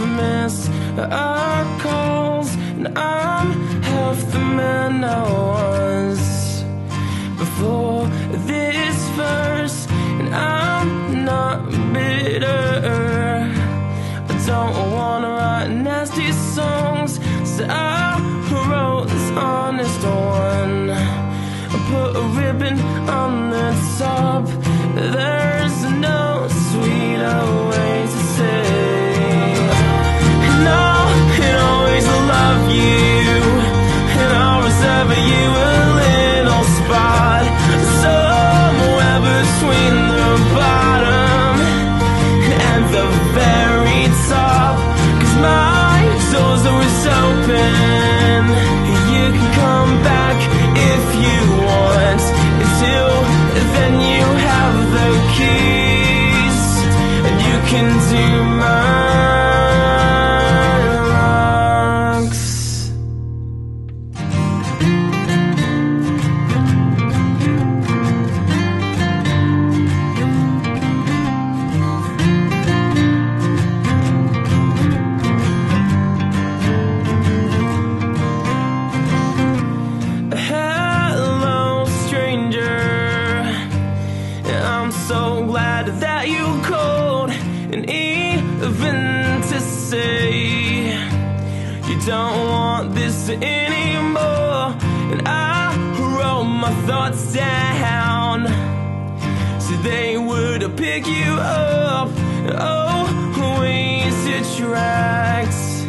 lost our calls, and I'm half the man I was before this verse, and I'm not bitter. I don't wanna write nasty songs, so I wrote this honest one. I put a ribbon on the top. There's even to say you don't want this anymore. And I wrote my thoughts down so they would pick you up. Oh, wasted tracks.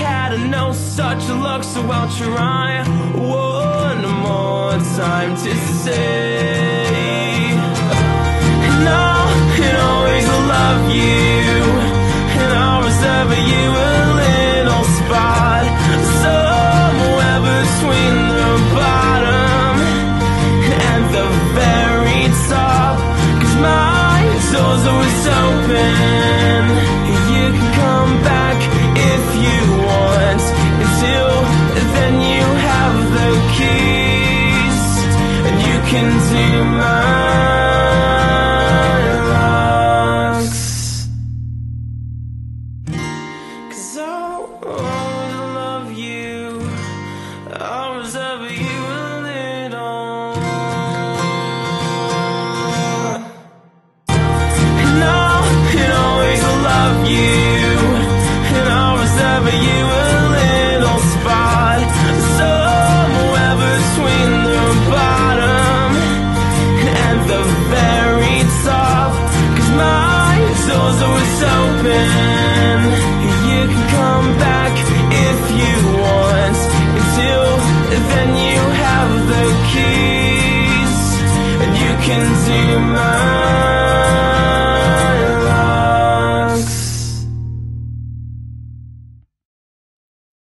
Had no such luck, so I'll try one more time to say. Cause I'll door's always open. You can come back if you want. Until